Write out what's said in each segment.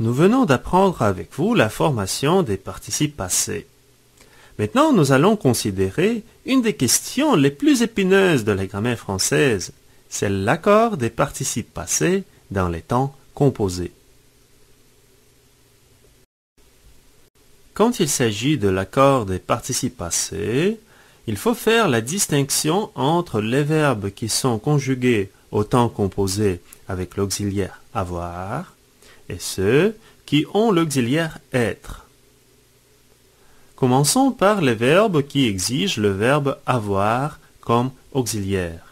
Nous venons d'apprendre avec vous la formation des participes passés. Maintenant, nous allons considérer une des questions les plus épineuses de la grammaire française. C'est l'accord des participes passés dans les temps composés. Quand il s'agit de l'accord des participes passés, il faut faire la distinction entre les verbes qui sont conjugués au temps composé avec l'auxiliaire avoir et ceux qui ont l'auxiliaire être. Commençons par les verbes qui exigent le verbe avoir comme auxiliaire.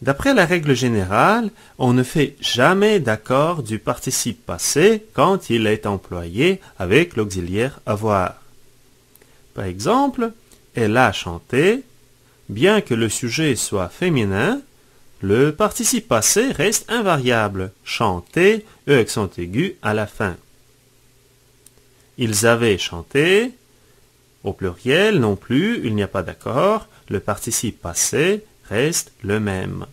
D'après la règle générale, on ne fait jamais d'accord du participe passé quand il est employé avec l'auxiliaire avoir. Par exemple, elle a chanté, bien que le sujet soit féminin, le participe passé reste invariable, chanté, e accent aigu à la fin. Ils avaient chanté, au pluriel non plus, il n'y a pas d'accord, le participe passé reste le même.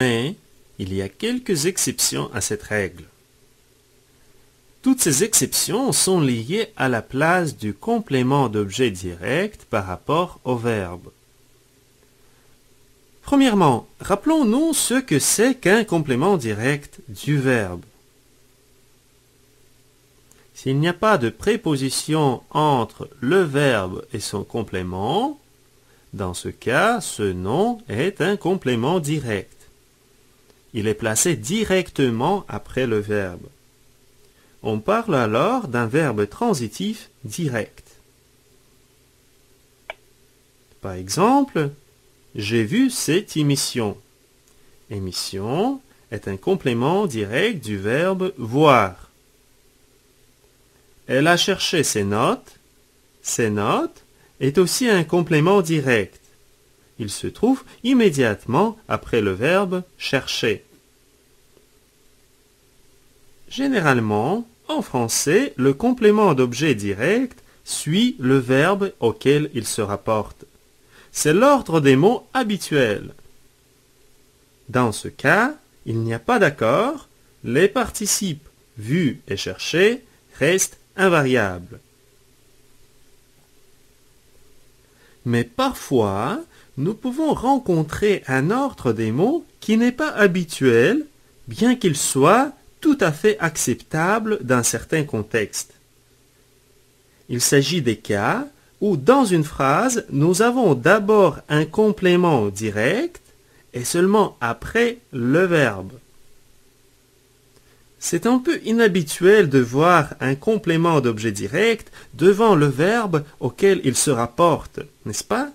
Mais il y a quelques exceptions à cette règle. Toutes ces exceptions sont liées à la place du complément d'objet direct par rapport au verbe. Premièrement, rappelons-nous ce que c'est qu'un complément direct du verbe. S'il n'y a pas de préposition entre le verbe et son complément, dans ce cas, ce nom est un complément direct. Il est placé directement après le verbe. On parle alors d'un verbe transitif direct. Par exemple, j'ai vu cette émission. Émission est un complément direct du verbe voir. Elle a cherché ses notes. Ses notes est aussi un complément direct. Il se trouve immédiatement après le verbe chercher. Généralement, en français, le complément d'objet direct suit le verbe auquel il se rapporte. C'est l'ordre des mots habituels. Dans ce cas, il n'y a pas d'accord, les participes vus et cherchés restent invariable. Mais parfois, nous pouvons rencontrer un ordre des mots qui n'est pas habituel, bien qu'il soit tout à fait acceptable dans certains contextes. Il s'agit des cas où dans une phrase, nous avons d'abord un complément direct et seulement après le verbe. C'est un peu inhabituel de voir un complément d'objet direct devant le verbe auquel il se rapporte, n'est-ce pas?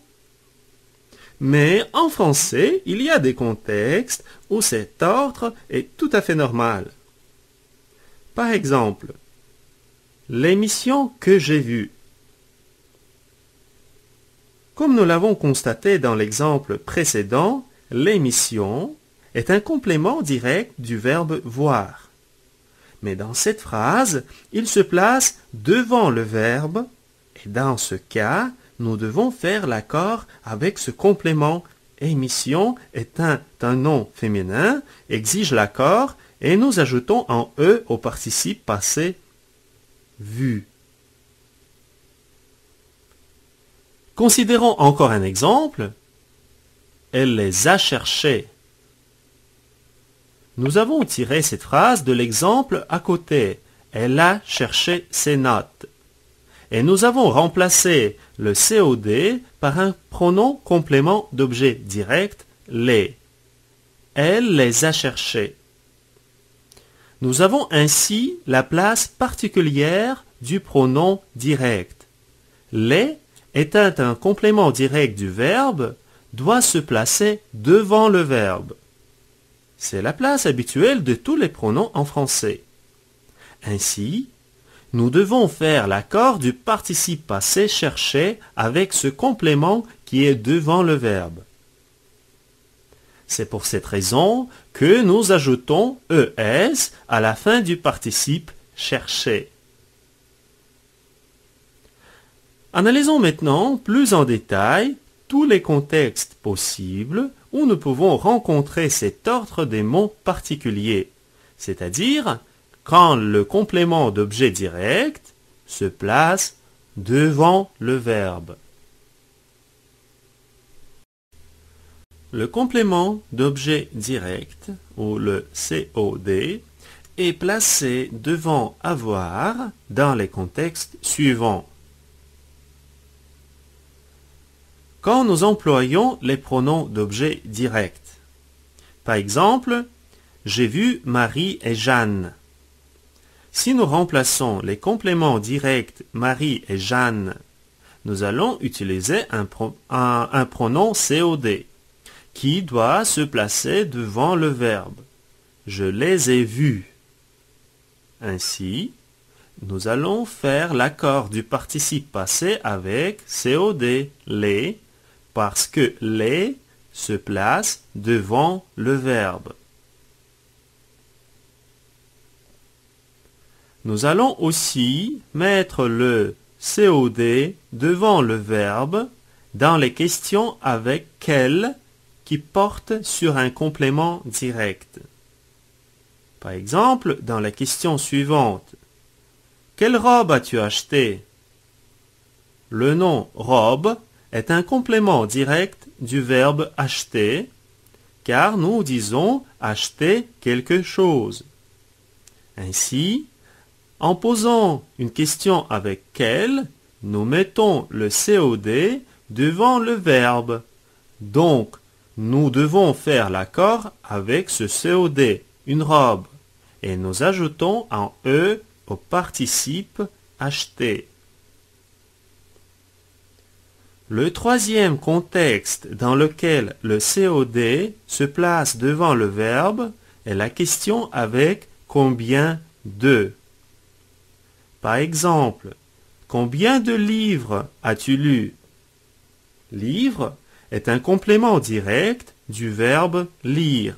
Mais en français, il y a des contextes où cet ordre est tout à fait normal. Par exemple, l'émission que j'ai vue. Comme nous l'avons constaté dans l'exemple précédent, l'émission est un complément direct du verbe voir. Mais dans cette phrase, il se place devant le verbe, et dans ce cas, nous devons faire l'accord avec ce complément. Émission est un, nom féminin, exige l'accord, et nous ajoutons en E au participe passé vu. Considérons encore un exemple. Elle les a cherchés. Nous avons tiré cette phrase de l'exemple à côté. Elle a cherché ses notes. Et nous avons remplacé le COD par un pronom complément d'objet direct, les. Elle les a cherchés. Nous avons ainsi la place particulière du pronom direct. Les étant un complément direct du verbe, doit se placer devant le verbe. C'est la place habituelle de tous les pronoms en français. Ainsi, nous devons faire l'accord du participe passé cherché avec ce complément qui est devant le verbe. C'est pour cette raison que nous ajoutons ES à la fin du participe cherché. Analysons maintenant plus en détail tous les contextes possibles où nous pouvons rencontrer cet ordre des mots particuliers, c'est-à-dire quand le complément d'objet direct se place devant le verbe. Le complément d'objet direct, ou le COD, est placé devant avoir dans les contextes suivants. Quand nous employons les pronoms d'objet direct. Par exemple, j'ai vu Marie et Jeanne. Si nous remplaçons les compléments directs Marie et Jeanne, nous allons utiliser un, un pronom COD qui doit se placer devant le verbe. Je les ai vus. Ainsi, nous allons faire l'accord du participe passé avec COD, les, parce que les se place devant le verbe. Nous allons aussi mettre le COD devant le verbe dans les questions avec quel qui porte sur un complément direct. Par exemple, dans la question suivante, Quelle robe as-tu acheté Le nom robe est un complément direct du verbe acheter, car nous disons acheter quelque chose. Ainsi, en posant une question avec quel, nous mettons le COD devant le verbe. Donc, nous devons faire l'accord avec ce COD, une robe et nous ajoutons un E au participe acheter. Le troisième contexte dans lequel le COD se place devant le verbe est la question avec combien de. Par exemple, combien de livres as-tu lu? Livre est un complément direct du verbe lire.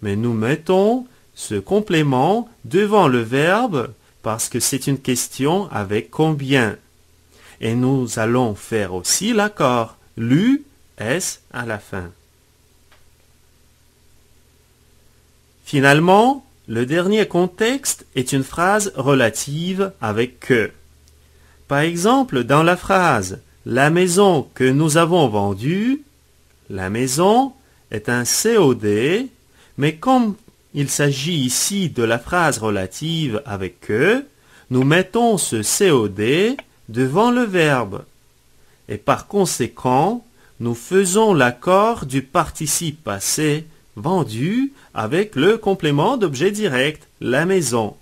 Mais nous mettons ce complément devant le verbe parce que c'est une question avec combien. Et nous allons faire aussi l'accord lu s à la fin. Finalement, le dernier contexte est une phrase relative avec que. Par exemple, dans la phrase La maison que nous avons vendue, la maison est un COD, mais comme il s'agit ici de la phrase relative avec que, nous mettons ce COD devant le verbe. Et par conséquent, nous faisons l'accord du participe passé vendu avec le complément d'objet direct, la maison.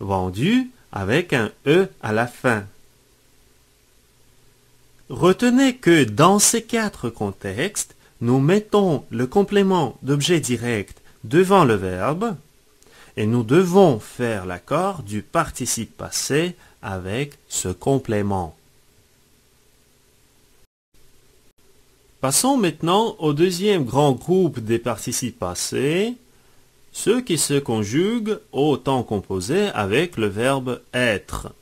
Vendu avec un E à la fin. Retenez que dans ces quatre contextes, nous mettons le complément d'objet direct devant le verbe et nous devons faire l'accord du participe passé avec ce complément. Passons maintenant au deuxième grand groupe des participes passés, ceux qui se conjuguent au temps composé avec le verbe être.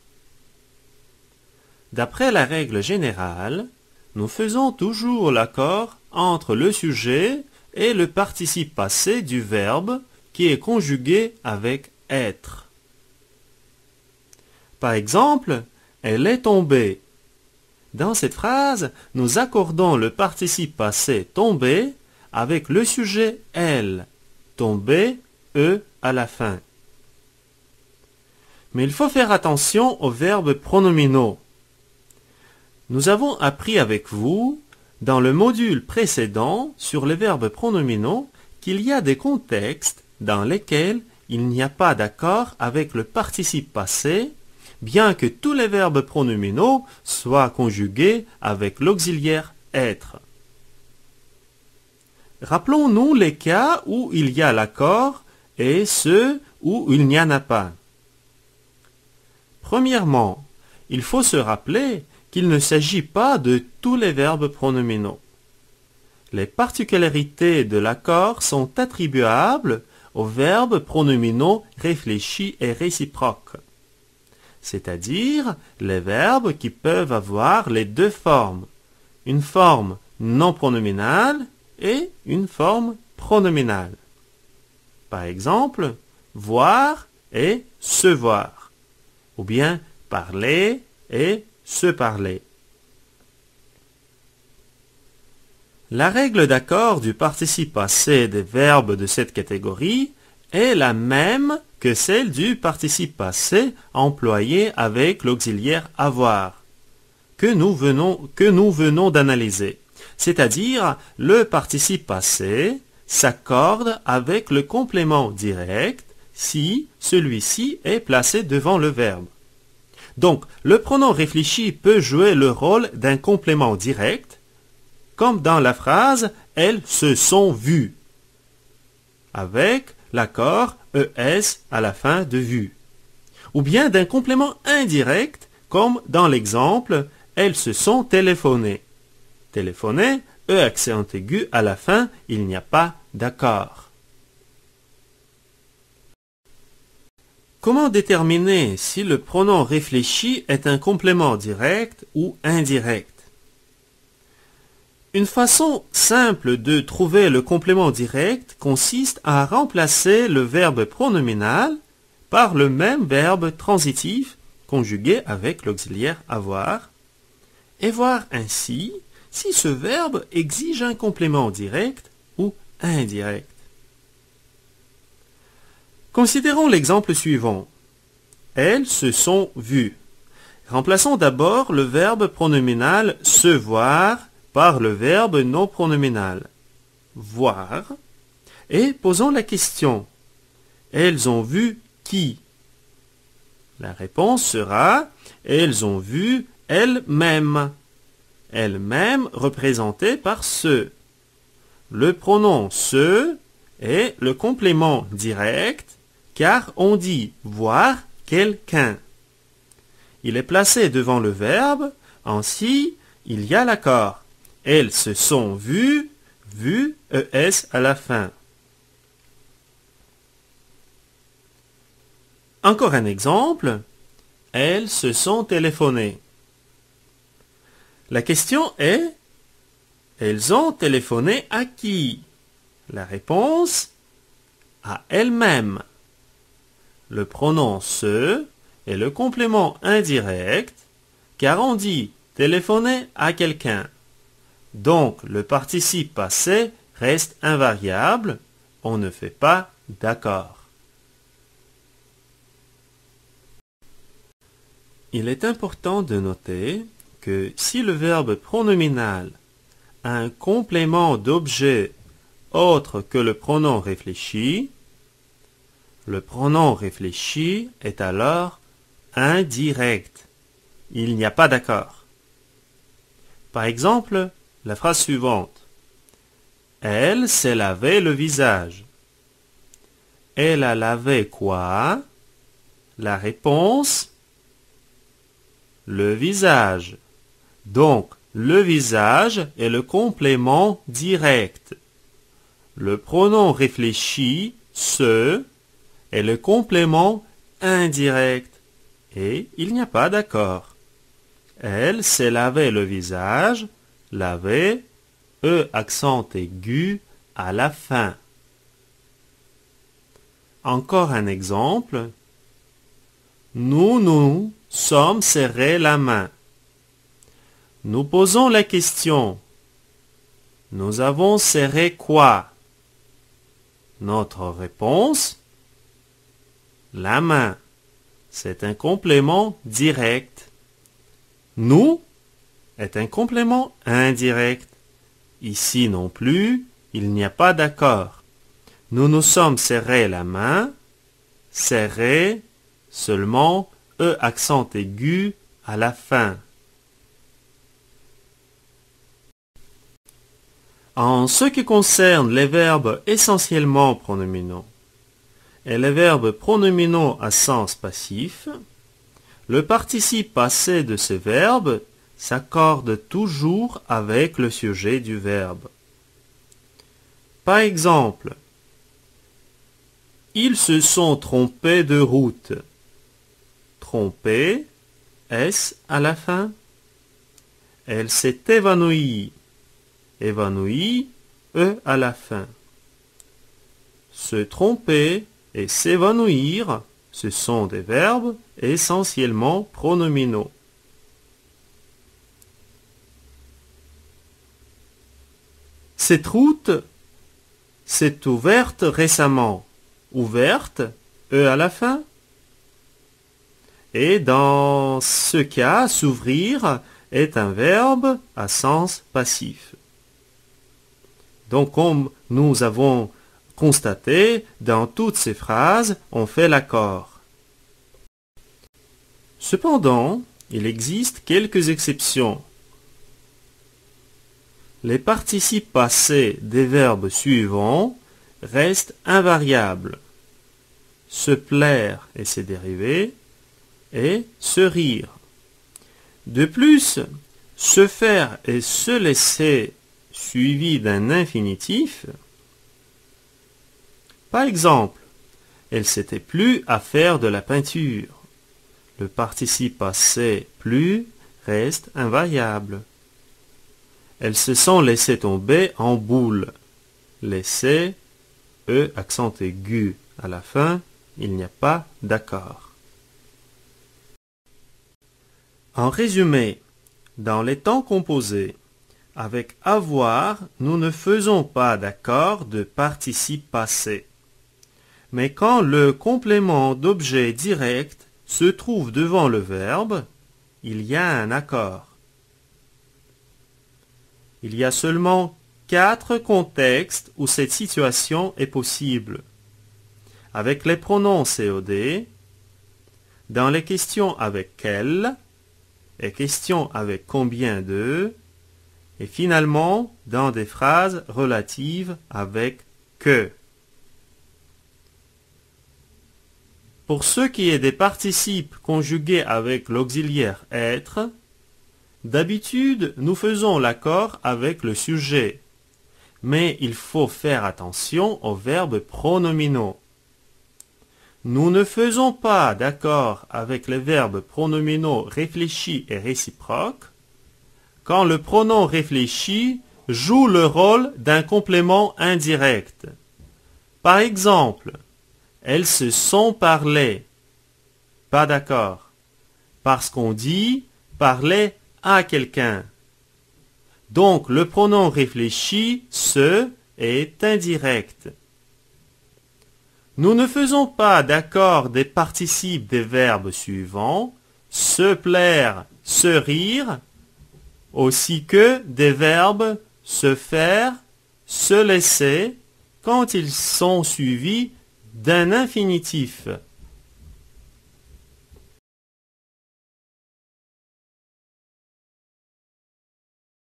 D'après la règle générale, nous faisons toujours l'accord entre le sujet et le participe passé du verbe qui est conjugué avec être. Par exemple, elle est tombée. Dans cette phrase, nous accordons le participe passé tombé avec le sujet elle, tombé, e à la fin. Mais il faut faire attention aux verbes pronominaux. Nous avons appris avec vous dans le module précédent sur les verbes pronominaux qu'il y a des contextes dans lesquels il n'y a pas d'accord avec le participe passé, bien que tous les verbes pronominaux soient conjugués avec l'auxiliaire être. Rappelons-nous les cas où il y a l'accord et ceux où il n'y en a pas. Premièrement, il faut se rappeler qu'il ne s'agit pas de tous les verbes pronominaux. Les particularités de l'accord sont attribuables aux verbes pronominaux réfléchis et réciproques, c'est-à-dire les verbes qui peuvent avoir les deux formes, une forme non pronominale et une forme pronominale. Par exemple, voir et se voir, ou bien parler et se parler. La règle d'accord du participe passé des verbes de cette catégorie est la même que celle du participe passé employé avec l'auxiliaire avoir, que nous venons, que nous venons d'analyser. C'est-à-dire, le participe passé s'accorde avec le complément direct si celui-ci est placé devant le verbe. Donc, le pronom réfléchi peut jouer le rôle d'un complément direct, comme dans la phrase « elles se sont vues », avec l'accord ES à la fin de vue. Ou bien d'un complément indirect, comme dans l'exemple « elles se sont téléphonées ». Téléphoner, E accent aigu à la fin, il n'y a pas d'accord. Comment déterminer si le pronom réfléchi est un complément direct ou indirect? Une façon simple de trouver le complément direct consiste à remplacer le verbe pronominal par le même verbe transitif conjugué avec l'auxiliaire avoir et voir ainsi si ce verbe exige un complément direct ou indirect. Considérons l'exemple suivant. Elles se sont vues. Remplaçons d'abord le verbe pronominal se voir par le verbe non pronominal voir et posons la question. Elles ont vu qui? La réponse sera elles ont vu elles-mêmes. Elles-mêmes représentées par ce. Le pronom se est le complément direct car on dit voir quelqu'un. Il est placé devant le verbe, ainsi il y a l'accord. Elles se sont vues, vues, ES à la fin? Encore un exemple. Elles se sont téléphonées. La question est, elles ont téléphoné à qui? La réponse, à elles-mêmes. Le pronom se est le complément indirect car on dit téléphoner à quelqu'un. Donc le participe passé reste invariable, on ne fait pas d'accord. Il est important de noter que si le verbe pronominal a un complément d'objet autre que le pronom réfléchi, le pronom réfléchi est alors indirect. Il n'y a pas d'accord. Par exemple, la phrase suivante. Elle s'est lavé le visage. Elle a lavé quoi? La réponse Le visage. Donc, le visage est le complément direct. Le pronom réfléchi, se, est le complément indirect. Et il n'y a pas d'accord. Elle s'est lavé le visage, lavé, E accent aigu à la fin. Encore un exemple. Nous nous sommes serrés la main. Nous posons la question. Nous avons serré quoi? Notre réponse la main. C'est un complément direct. Nous est un complément indirect. Ici non plus, il n'y a pas d'accord. Nous nous sommes serrés la main. Serré, seulement E accent aigu à la fin. En ce qui concerne les verbes essentiellement pronominaux, et les verbes pronominaux à sens passif, le participe passé de ces verbes s'accorde toujours avec le sujet du verbe. Par exemple, ils se sont trompés de route. Tromper, S à la fin? Elle s'est évanouie. Évanouie, E à la fin. Se tromper et s'évanouir, ce sont des verbes essentiellement pronominaux. Cette route s'est ouverte récemment. Ouverte, E à la fin. Et dans ce cas, s'ouvrir est un verbe à sens passif. Donc comme nous avons constaté, dans toutes ces phrases, on fait l'accord. Cependant, il existe quelques exceptions. Les participes passés des verbes suivants restent invariables. Se plaire et ses dérivés, et se rire. De plus, se faire et se laisser suivi d'un infinitif. Par exemple, elle s'était plus à faire de la peinture. Le participe passé plus reste invariable. Elles se sont laissées tomber en boule. Laisser, E accent aigu à la fin, il n'y a pas d'accord. En résumé, dans les temps composés, avec avoir, nous ne faisons pas d'accord de participe passé. Mais quand le complément d'objet direct se trouve devant le verbe, il y a un accord. Il y a seulement quatre contextes où cette situation est possible. Avec les pronoms COD, dans les questions avec quel, et questions avec combien de, et finalement dans des phrases relatives avec que. Pour ce qui est des participes conjugués avec l'auxiliaire être, d'habitude nous faisons l'accord avec le sujet, mais il faut faire attention aux verbes pronominaux. Nous ne faisons pas d'accord avec les verbes pronominaux réfléchis et réciproques quand le pronom réfléchi joue le rôle d'un complément indirect. Par exemple, elles se sont parlé. Pas d'accord. Parce qu'on dit parler quelqu'un. Donc le pronom réfléchi se est indirect. Nous ne faisons pas d'accord des participes des verbes suivants se plaire, se rire, aussi que des verbes se faire, se laisser, quand ils sont suivis d'un infinitif.